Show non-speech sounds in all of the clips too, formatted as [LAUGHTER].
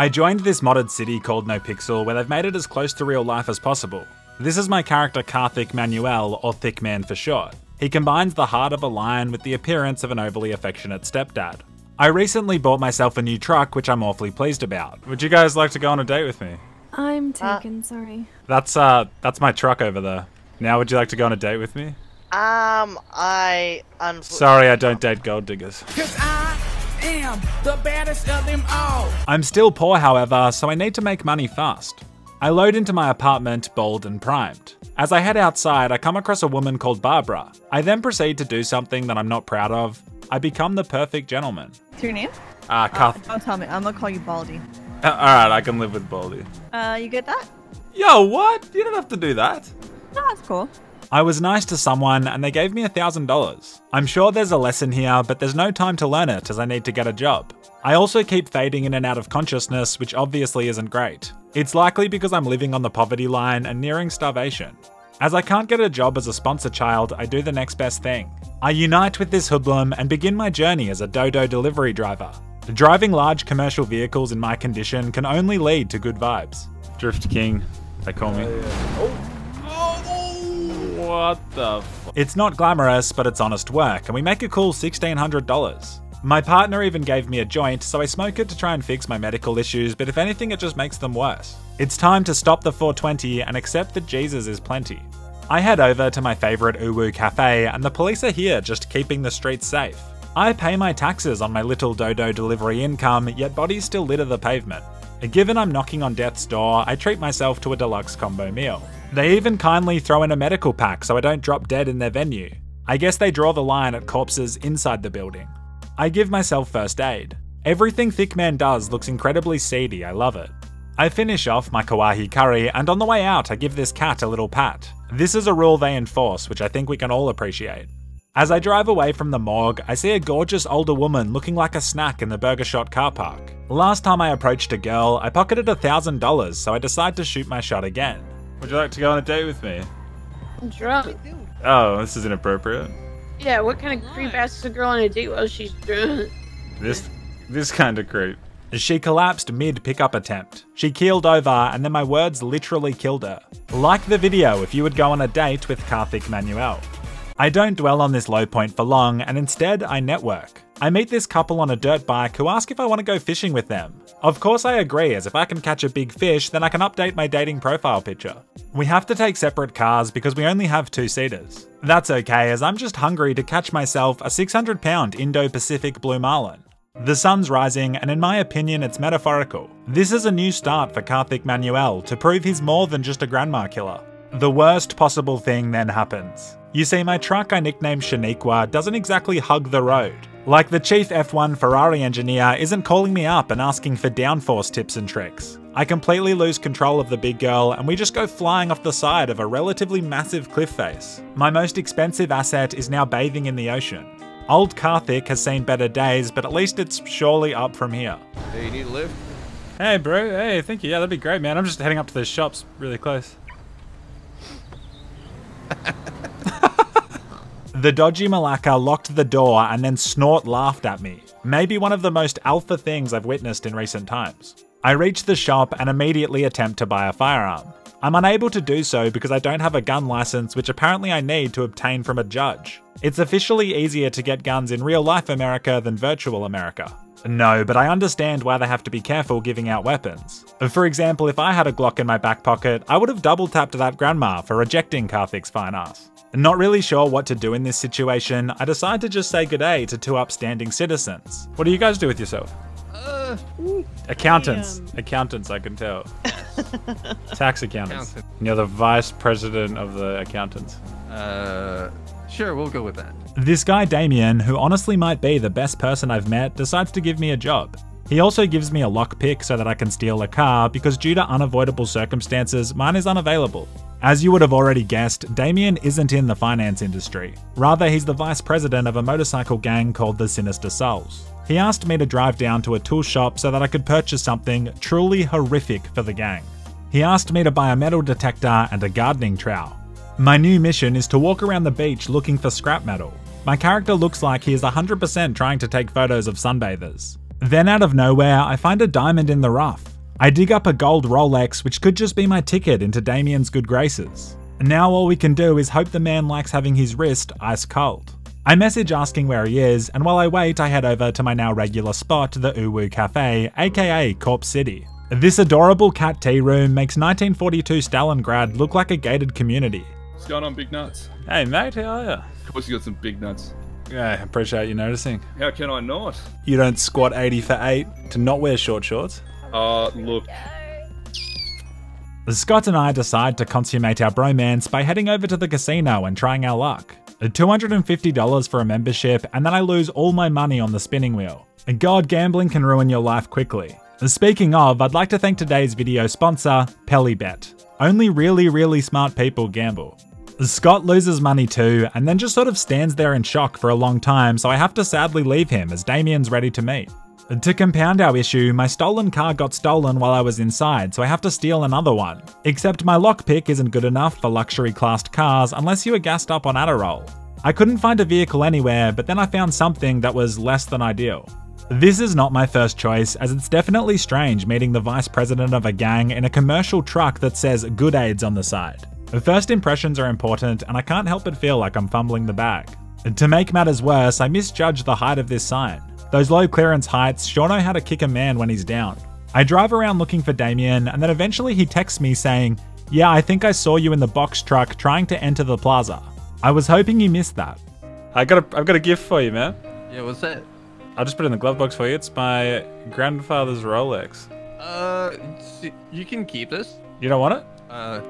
I joined this modded city called NoPixel where they've made it as close to real life as possible. This is my character Karthik Manuel, or Thick Man for short. He combines the heart of a lion with the appearance of an overly affectionate stepdad. I recently bought myself a new truck, which I'm awfully pleased about. Would you guys like to go on a date with me? I'm taken, sorry. That's uh, that's my truck over there. Now, would you like to go on a date with me? Um, I. unf- Sorry, I don't date gold diggers. Cause I am the baddest of them all. I'm still poor, however, so I need to make money fast. I load into my apartment, bold and primed. As I head outside, I come across a woman called Barbara. I then proceed to do something that I'm not proud of. I become the perfect gentleman. What's your name? Ah, Uh, Kath. don't tell me. I'm gonna call you Baldy. Uh, [LAUGHS] Alright, I can live with Baldy. Uh, you get that? Yo, what? You don't have to do that. No, that's cool. I was nice to someone and they gave me $1,000. I'm sure there's a lesson here, but there's no time to learn it as I need to get a job. I also keep fading in and out of consciousness, which obviously isn't great. It's likely because I'm living on the poverty line and nearing starvation. As I can't get a job as a sponsor child, I do the next best thing. I unite with this hoodlum and begin my journey as a Dodo delivery driver. Driving large commercial vehicles in my condition can only lead to good vibes. Drift King, they call me. Oh. What the It's not glamorous, but it's honest work, and we make a cool $1,600. My partner even gave me a joint, so I smoke it to try and fix my medical issues, but if anything, it just makes them worse. It's time to stop the 420 and accept that Jesus is plenty. I head over to my favourite Uwu cafe, and the police are here just keeping the streets safe. I pay my taxes on my little dodo delivery income, yet bodies still litter the pavement. Given I'm knocking on death's door, I treat myself to a deluxe combo meal. They even kindly throw in a medical pack so I don't drop dead in their venue. I guess they draw the line at corpses inside the building. I give myself first aid. Everything Thick Man does looks incredibly seedy, I love it. I finish off my kawahi curry, and on the way out, I give this cat a little pat. This is a rule they enforce, which I think we can all appreciate. As I drive away from the morgue, I see a gorgeous older woman looking like a snack in the Burger Shot car park. Last time I approached a girl, I pocketed $1,000, so I decide to shoot my shot again. Would you like to go on a date with me? I'm drunk. Oh, this is inappropriate. Yeah, what kind of creep asks a girl on a date while she's drunk? This this kind of creep. She collapsed mid pickup attempt. She keeled over, and then my words literally killed her. Like the video if you would go on a date with Karthik Manuel. I don't dwell on this low point for long, and instead I network. I meet this couple on a dirt bike who ask if I want to go fishing with them. Of course I agree, as if I can catch a big fish, then I can update my dating profile picture. We have to take separate cars because we only have two seaters. That's okay, as I'm just hungry to catch myself a 600 pound Indo Pacific blue marlin. The sun's rising, and in my opinion, it's metaphorical. This is a new start for Karthik Manuel to prove he's more than just a grandma killer. The worst possible thing then happens. You see, my truck I nicknamed Shaniqua doesn't exactly hug the road. Like the chief F1 Ferrari engineer isn't calling me up and asking for downforce tips and tricks. I completely lose control of the big girl and we just go flying off the side of a relatively massive cliff face. My most expensive asset is now bathing in the ocean. Old Karthik has seen better days, but at least it's surely up from here. Hey, you need a lift? Hey, bro. Hey, thank you. Yeah, that'd be great, man. I'm just heading up to the shops really close. [LAUGHS] the dodgy Malacca locked the door and then snort laughed at me. Maybe one of the most alpha things I've witnessed in recent times. I reach the shop and immediately attempt to buy a firearm. I'm unable to do so because I don't have a gun license, which apparently I need to obtain from a judge. It's officially easier to get guns in real life America than virtual America. No, but I understand why they have to be careful giving out weapons. For example, if I had a Glock in my back pocket, I would have double tapped that grandma for rejecting Karthik's fine ass. Not really sure what to do in this situation, I decide to just say good day to two upstanding citizens. What do you guys do with yourself? Uh, Accountants. Accountants, I can tell. [LAUGHS] Tax accountants. Accountant. You're the vice president of the accountants. uh, sure, we'll go with that. This guy Damien, who honestly might be the best person I've met, decides to give me a job. He also gives me a lockpick so that I can steal a car because due to unavoidable circumstances, mine is unavailable. As you would have already guessed, Damien isn't in the finance industry. Rather, he's the vice president of a motorcycle gang called the Sinister Souls. He asked me to drive down to a tool shop so that I could purchase something truly horrific for the gang. He asked me to buy a metal detector and a gardening trowel. My new mission is to walk around the beach looking for scrap metal. My character looks like he is 100% trying to take photos of sunbathers. Then out of nowhere, I find a diamond in the rough. I dig up a gold Rolex, which could just be my ticket into Damien's good graces. Now all we can do is hope the man likes having his wrist ice cold. I message asking where he is, and while I wait, I head over to my now regular spot, the Uwu Cafe, aka Corp City. This adorable cat tea room makes 1942 Stalingrad look like a gated community. What's going on, big nuts? Hey mate, how are you? Of course, you got some big nuts. Yeah, appreciate you noticing. How can I not? You don't squat 80 for 8 to not wear short shorts. Uh, look, Scott and I decide to consummate our bromance by heading over to the casino and trying our luck. $250 for a membership, and then I lose all my money on the spinning wheel. And God, gambling can ruin your life quickly. Speaking of, I'd like to thank today's video sponsor, Pellybet. Only really, really smart people gamble. Scott loses money too, and then just sort of stands there in shock for a long time, so I have to sadly leave him as Damien's ready to meet. To compound our issue, my stolen car got stolen while I was inside, so I have to steal another one. Except my lockpick isn't good enough for luxury classed cars unless you are gassed up on Adderall. I couldn't find a vehicle anywhere, but then I found something that was less than ideal. This is not my first choice, as it's definitely strange meeting the vice president of a gang in a commercial truck that says Good Aids on the side. First impressions are important, and I can't help but feel like I'm fumbling the bag. To make matters worse, I misjudged the height of this sign. Those low clearance heights sure know how to kick a man when he's down. I drive around looking for Damien, and then eventually he texts me saying, Yeah, I think I saw you in the box truck trying to enter the plaza. I was hoping you missed that. I got a, I've got a gift for you, man. Yeah, what's that? I'll just put it in the glove box for you. It's my grandfather's Rolex. Uh, you can keep this. You don't want it? Uh,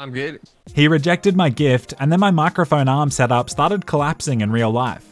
I'm good. He rejected my gift, and then my microphone arm setup started collapsing in real life.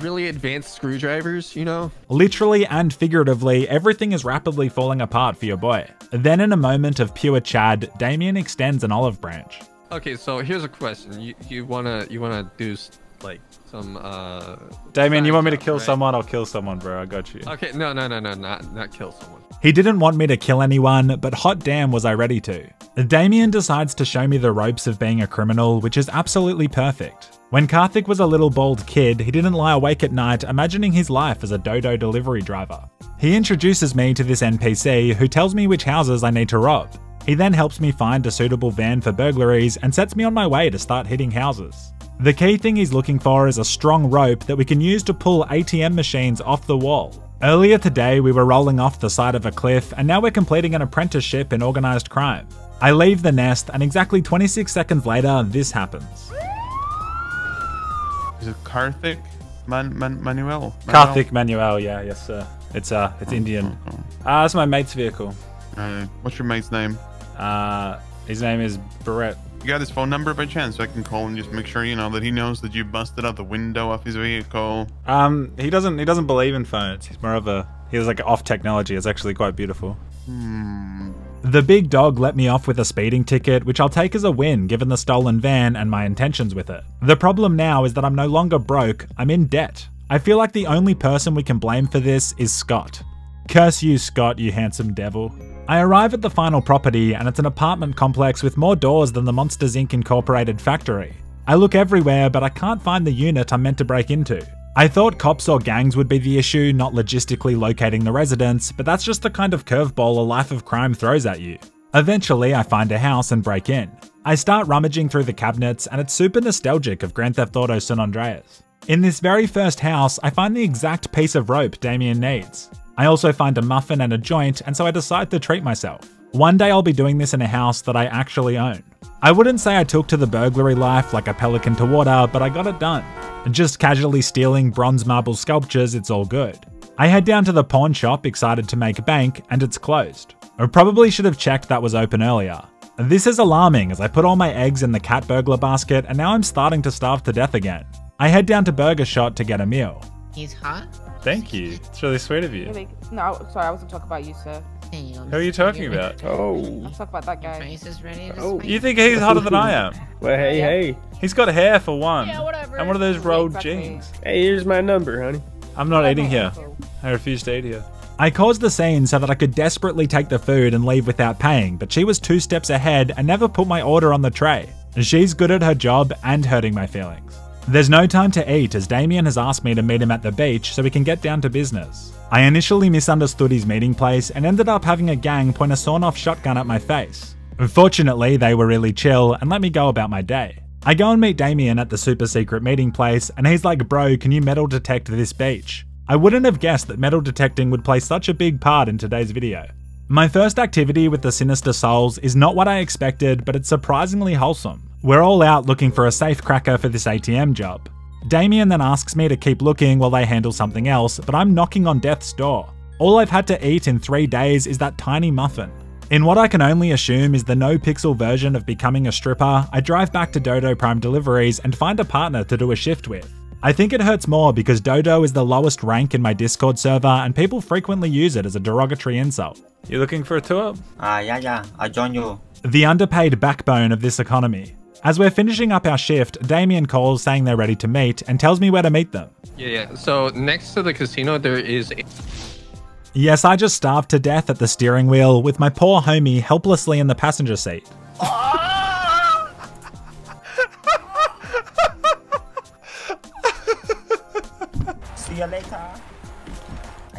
Really advanced screwdrivers, you know? Literally and figuratively, everything is rapidly falling apart for your boy. Then, in a moment of pure Chad, Damien extends an olive branch. Okay, so here's a question. You you wanna you wanna do like some uh? Damien, you want me to kill right? someone? I'll kill someone, bro. I got you. Okay, no no no no not not kill someone. He didn't want me to kill anyone, but hot damn was I ready to. Damien decides to show me the ropes of being a criminal, which is absolutely perfect. When Karthik was a little bald kid, he didn't lie awake at night imagining his life as a Dodo delivery driver. He introduces me to this NPC who tells me which houses I need to rob. He then helps me find a suitable van for burglaries and sets me on my way to start hitting houses. The key thing he's looking for is a strong rope that we can use to pull ATM machines off the wall. Earlier today, we were rolling off the side of a cliff, and now we're completing an apprenticeship in organised crime. I leave the nest, and exactly 26 seconds later, this happens. Is it Karthik Man, Man, Manuel? Karthik Manuel, yeah, yes, sir. It's uh, it's Indian. Oh, Ah, that's my mate's vehicle. oh. Uh, what's your mate's name? Uh, his name is Barrett. You got his phone number by chance, so I can call and just make sure you know that he knows that you busted out the window of his vehicle. Um, he doesn't he doesn't believe in phones. He's more of a he was like off technology. It's actually quite beautiful. Hmm. The big dog let me off with a speeding ticket, which I'll take as a win given the stolen van and my intentions with it. The problem now is that I'm no longer broke, I'm in debt. I feel like the only person we can blame for this is Scott. Curse you, Scott, you handsome devil. I arrive at the final property, and it's an apartment complex with more doors than the Monsters Inc. Incorporated factory. I look everywhere, but I can't find the unit I'm meant to break into. I thought cops or gangs would be the issue, not logistically locating the residents, but that's just the kind of curveball a life of crime throws at you. Eventually, I find a house and break in. I start rummaging through the cabinets, and it's super nostalgic of Grand Theft Auto San Andreas. In this very first house, I find the exact piece of rope Damien needs. I also find a muffin and a joint, and so I decide to treat myself. One day I'll be doing this in a house that I actually own. I wouldn't say I took to the burglary life like a pelican to water, but I got it done. And just casually stealing bronze marble sculptures, it's all good. I head down to the pawn shop excited to make bank, and it's closed. I probably should have checked that was open earlier. This is alarming as I put all my eggs in the cat burglar basket and now I'm starting to starve to death again. I head down to Burger Shot to get a meal. He's hot. Thank you. It's really sweet of you. No, sorry, I wasn't talking about you, sir. Who are you talking about? Oh. Let's talk about that guy. Face is ready Oh. You think he's hotter than I am? [LAUGHS] Well, hey, Yeah. hey. He's got hair for one. Yeah, whatever. And one of those rolled Exactly. jeans. Hey, here's my number, honey. I'm not eating here. I refuse to eat here. I caused the scene so that I could desperately take the food and leave without paying, but she was two steps ahead and never put my order on the tray. And she's good at her job and hurting my feelings. There's no time to eat as Damien has asked me to meet him at the beach so we can get down to business. I initially misunderstood his meeting place and ended up having a gang point a sawn off shotgun at my face. Fortunately, they were really chill and let me go about my day. I go and meet Damien at the super secret meeting place, and he's like, Bro, can you metal detect this beach? I wouldn't have guessed that metal detecting would play such a big part in today's video. My first activity with the Sinister Souls is not what I expected, but it's surprisingly wholesome. We're all out looking for a safe cracker for this ATM job. Damien then asks me to keep looking while they handle something else, but I'm knocking on death's door. All I've had to eat in three days is that tiny muffin. In what I can only assume is the no pixel version of becoming a stripper, I drive back to Dodo Prime Deliveries and find a partner to do a shift with. I think it hurts more because Dodo is the lowest rank in my Discord server and people frequently use it as a derogatory insult. You looking for a tour? Ah, yeah, yeah, I join you. The underpaid backbone of this economy. As we're finishing up our shift, Damien calls saying they're ready to meet and tells me where to meet them. Yeah, yeah. So next to the casino, there is. A- Yes, I just starved to death at the steering wheel with my poor homie helplessly in the passenger seat. Oh,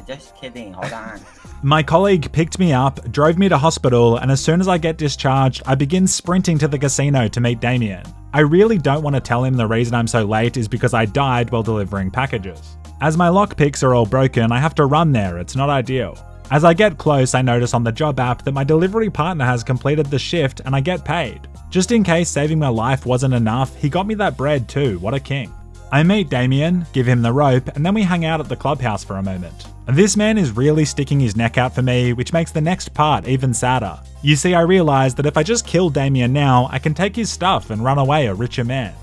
just kidding. Hold on. [LAUGHS] My colleague picked me up, drove me to hospital, and as soon as I get discharged, I begin sprinting to the casino to meet Damien. I really don't want to tell him the reason I'm so late is because I died while delivering packages. As my lockpicks are all broken, I have to run there, it's not ideal. As I get close, I notice on the job app that my delivery partner has completed the shift and I get paid. Just in case saving my life wasn't enough, he got me that bread too, what a king. I meet Damien, give him the rope, and then we hang out at the clubhouse for a moment. This man is really sticking his neck out for me, which makes the next part even sadder. You see, I realise that if I just kill Damien now, I can take his stuff and run away a richer man.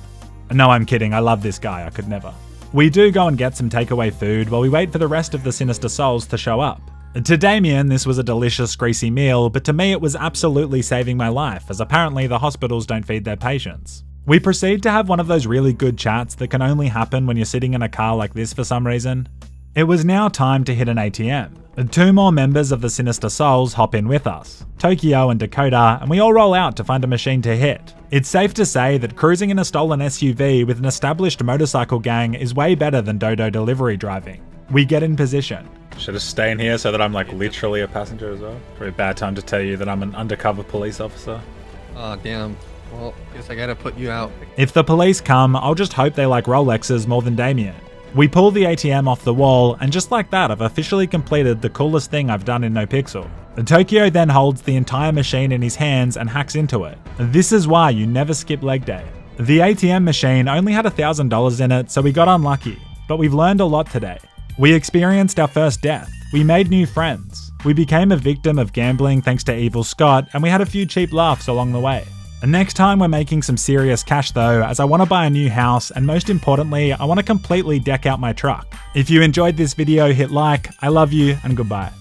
No, I'm kidding, I love this guy, I could never. We do go and get some takeaway food while we wait for the rest of the Sinister Souls to show up. To Damien, this was a delicious, greasy meal, but to me, it was absolutely saving my life, as apparently the hospitals don't feed their patients. We proceed to have one of those really good chats that can only happen when you're sitting in a car like this for some reason. It was now time to hit an ATM. Two more members of the Sinister Souls hop in with us, Tokyo and Dakota, and we all roll out to find a machine to hit. It's safe to say that cruising in a stolen SUV with an established motorcycle gang is way better than Dodo delivery driving. We get in position. Should I stay in here so that I'm like literally a passenger as well? Probably a bad time to tell you that I'm an undercover police officer. oh damn. Well, guess I gotta put you out. If the police come, I'll just hope they like Rolexes more than Damien. We pull the ATM off the wall, and just like that, I've officially completed the coolest thing I've done in NoPixel. The Tokyo then holds the entire machine in his hands and hacks into it. This is why you never skip leg day. The ATM machine only had $1,000 in it, so we got unlucky. But we've learned a lot today. We experienced our first death. We made new friends. We became a victim of gambling thanks to Evil Scott, and we had a few cheap laughs along the way. Next time we're making some serious cash though, as I want to buy a new house and most importantly, I want to completely deck out my truck. If you enjoyed this video, hit like, I love you, and goodbye.